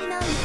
you know.